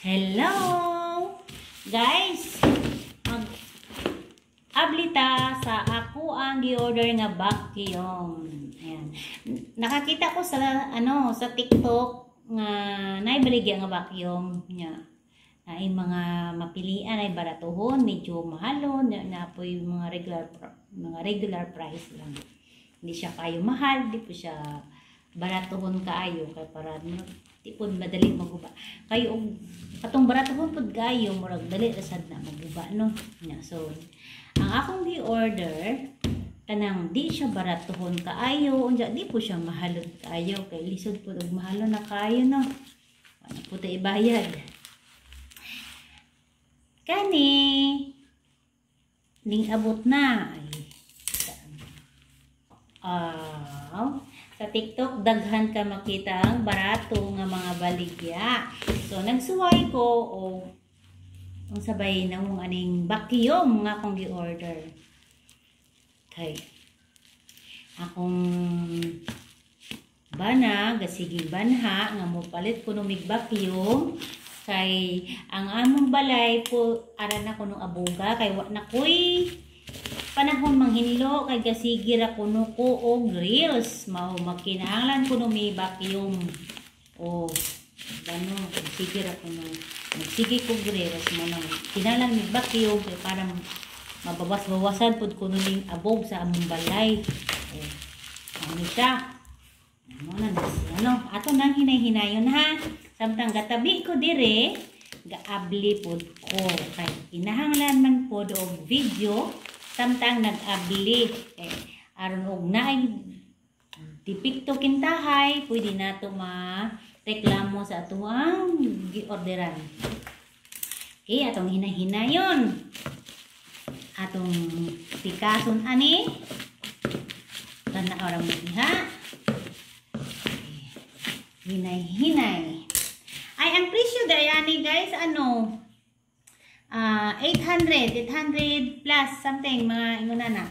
Hello! Guys, mag ablita sa ako ang gi-order nga vacuum. Ayan. Nakakita ko sa ano sa TikTok nga naibaligya nga vacuum nya. Ay mga mapilian ay baratuhon, medyo mahalon, na, na po yung mga regular mga regular price lang. Hindi siya kayo mahal, di po siya baratuhon kaayo kay para no, di po madali maguba. Kayo og katong baratuhon pud kayo murag dali ra sad na maguba no. Nya so ang akong gi-order kanang di siya baratuhon kaayo unya di po siya mahalon kaayo kay lisod po og mahalon na kaayo no. Ano po ta ibayad. Kani ning abot na ay Ah, sa TikTok daghan ka makita ang barato nga mga baligya. So nagsuway ko o ang sabay na mong aning vacuum nga akong gi-order. Kay akong bana gasigi banha nga mo palit ko mig vacuum kay ang among balay po ara na ko nung abuga kay wa na koy panahon manghinlo kay gasigi ra kuno ko og reels mao makinahanglan kuno mi vacuum. O ano sige ra kuno. Magsige ko reels mo nang kinahanglan mi vacuum kay para mabawas-bawasan pud kuno ning abog sa among balay. O ano siya? Ano na ano ato nang hinay-hinayon ha? Samtang gatabi ko dire gaabli pud ko. Kay kinahanglan man pod og video samtang nag-abli. Eh, aron og naay dipikto kintahay pwede nato ma reklamo sa atuang giorderan. Okay atong hinahinayon atong tikason ani. Kana orang diha hinay-hinay. Ay ang presyo dayani guys ano Ah, 800, 800 plus something, mga inguna na.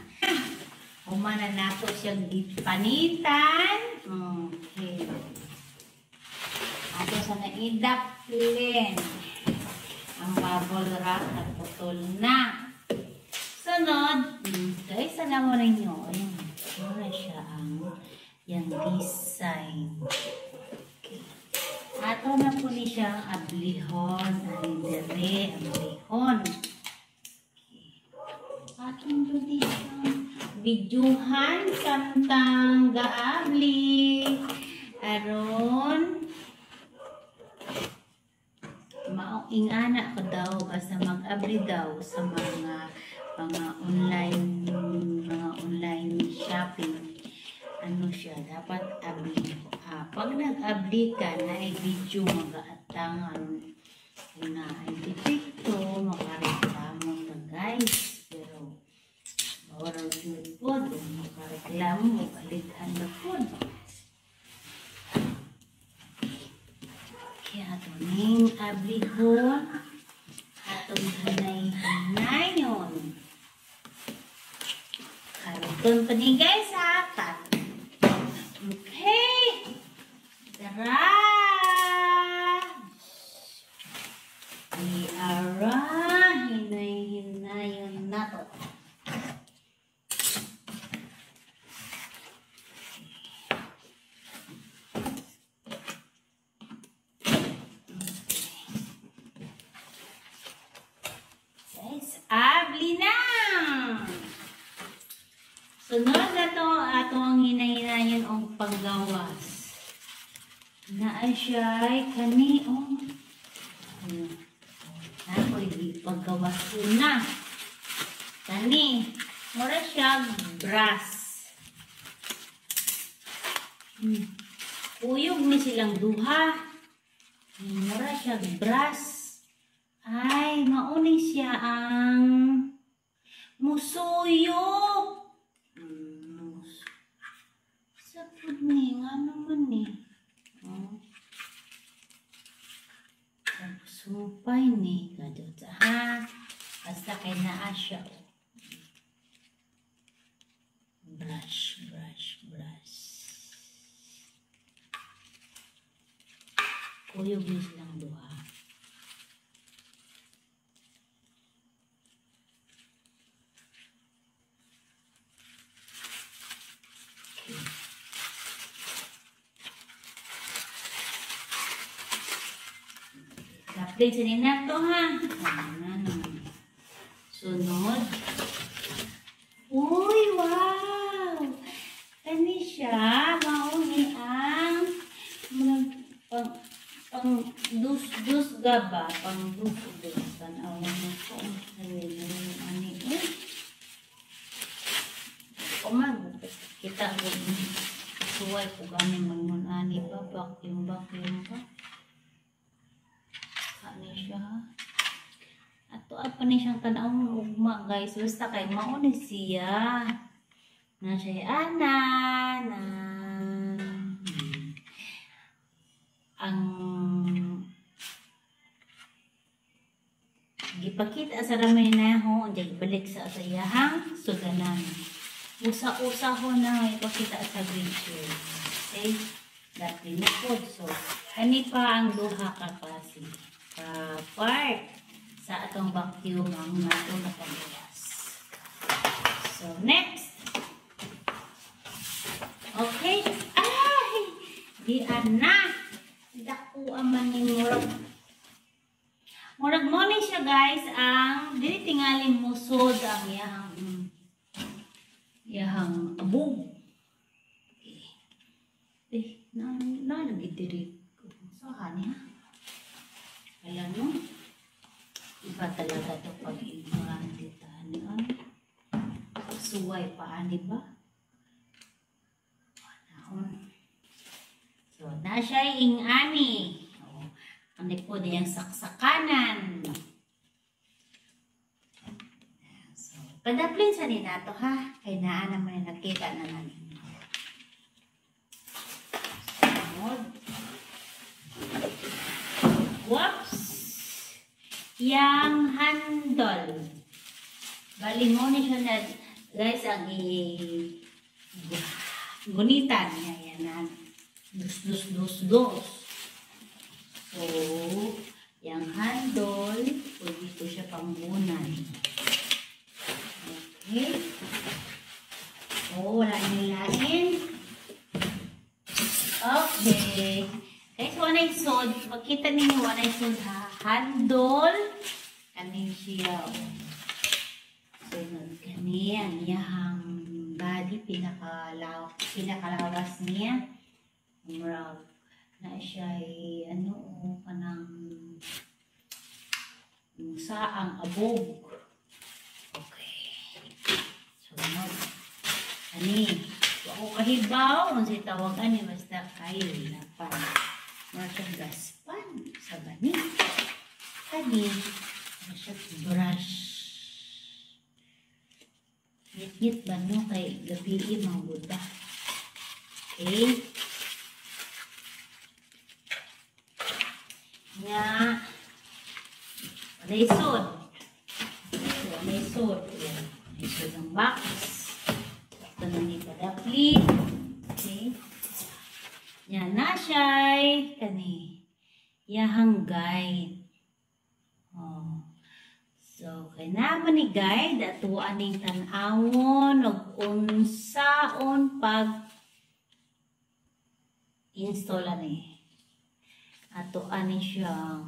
Humana na po siyang gipanitan. Okay. Ato sa naidap pilin. Ang bubble wrap na putol na. Sunod, guys, alam mo ninyo, ayun, wala siya ang yung design. Ato na po ni siyang ablihon. Ang dere, ablihon. Ni siyang bidyuhan samtang gaabli. Aron. Maong ingana ko daw basta mag-abli daw sa mga mga online mga online shopping ano siya, dapat abli. Ah, pag nag-abli ka, na ay video mag-aatangan. Na ay depekto, makareklamo ka guys. Pero, oral yun po, makareklamo, mapalitan na po. Kaya ito ning abli ko, atong hanay-hanay yun. Karoon pa ni guys ha, kat Okay. Tara! Iara, hinay-hinayon na to. Guys, abli na! Sunod na to, ato ang o panggawas. Naa siya ay kani. Oh. Ako hindi paggawas ko na. Kani, mura siya brass. Hmm. Uyog ni silang duha. Mura siya brass. Ay, mauni siya ang musuyo. Sa food ni, nga naman ni. Oh. Supay ni, kadot ha. Basta kay naa siya. Brush, brush, brush. Kuyog ni update sa nina to ha. Sunod. Uy, wow! Kani siya, mauni ang pang pang dus dus gaba, pang dus dus tanaw mo ko ani eh. Kumag kita ko suway ko gani man man ani ba vacuum vacuum ba. Ani siya. Ato apa ni siyang tanaw ng ugma guys. Basta kay mauni siya. Na siya ana na ang gipakita sa ramay na ho dahil balik sa asayahang sudanan. Usa-usa ho na ipakita sa video. Okay? Dati na po. So, kani pa ang duha ka Ka part sa atong vacuum ang nato na pagbulas. So, next. Okay. Ay! Di na. Dako aman ni murag. Murag mo ni siya guys ang dili tingali musod ang yahang yahang abog. Okay. Eh, na na lagi diri ko. Sa kanya. Kaya no. Iba talaga to pag ibuhan dito. Ano? Suway pa, di ba? Naon. So, na siya ing ani. Oh, ano po diyang saksakanan. So, padaplin sa ni nato ha. Kay naa naman nakita na namin. Sunod. Whoops! Yang handle. Bali mo ni na, guys, ang i... Gunitan niya yan na dus dus dus dos. So, yung handle, pwede ko siya pambunan. Okay. So, wala nilain. Okay. Guys, wala yung sod. Makita ninyo, wala yung sod ha. Handle. Kanin siya. oh. Sunod kani, ang iyahang body, pinakalaw, pinakalawas niya. Murag na siya ay ano, oh, kanang yung saang abog. Okay. Sunod. Ani, ako kahibaw, kung si tawag ani, basta kayo na pa. Murag siyang gaspan sa bani. Kani, murag siyang brush. Ngit-ngit ba no kay gabi mga buda. Okay. Nga. Walay sod. Walay sod. Walay sod ng box. Ito na ni Kadapli. Okay. Yan na siya. Kani. Yahang guide. Oh. So, kay naman ni guide, ato aning tanawon, og unsaon pag install ani. Ato ani siyang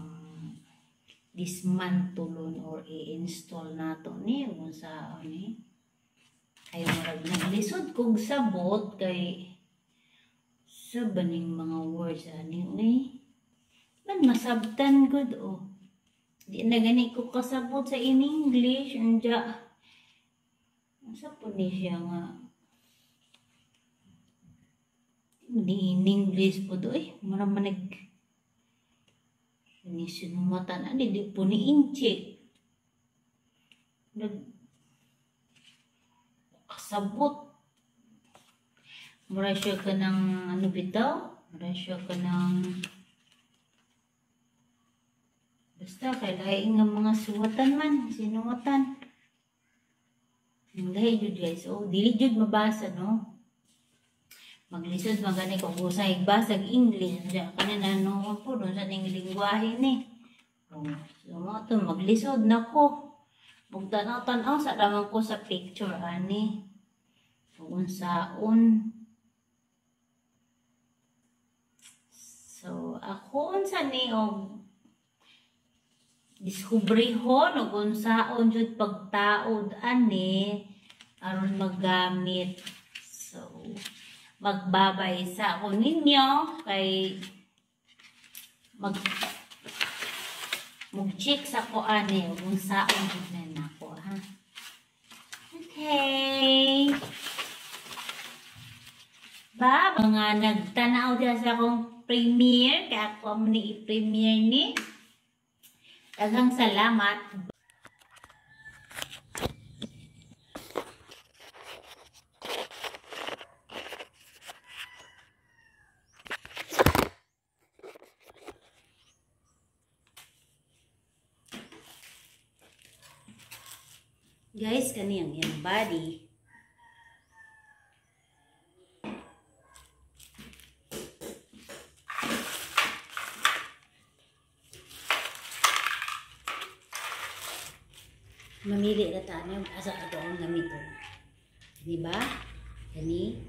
dismantulon or i-install nato ni unsaon ni. Kay murag naglisod kog sabot kay sa baning mga words ani ni. Man masabtan gud oh. Di na gani ko kasabot sa in English. Anja. Asa po ni nga. Di in English po do. Eh, mara man nag... Ni sinumatan. Ano, di po ni inche. Nag... Kasabot. Mara siya ka ng ano bitaw? Mara siya ka ng... Basta kay lahi nga mga suwatan man, sinuwatan. Lahi jud guys. Oh, dili jud mabasa no. Maglisod magani kung usay basag English diya kanina no po doon sa ning lingwahe ni. Oh, so mo to maglisod nako. Ug tanaw-tanaw sa ramang ko sa picture ani. Kung unsaon. So, ako unsa ni og diskubrihon o kung saon jud pagtaod ani aron maggamit. So, magbabay sa ako ninyo kay mag mag-check sa ko ani kung saon jud na nako ha. Okay. Ba, mga nagtanaw dyan sa akong premiere, kaya ako ni i-premiere ni. Daghang salamat. Guys, kani ang iyang body. Mamili na tayo asa ito ang gamiton. Di ba? Kani,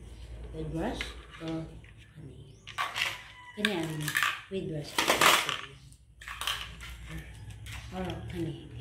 with brush. Ito, kani. Kani ang with brush. Oh, kani.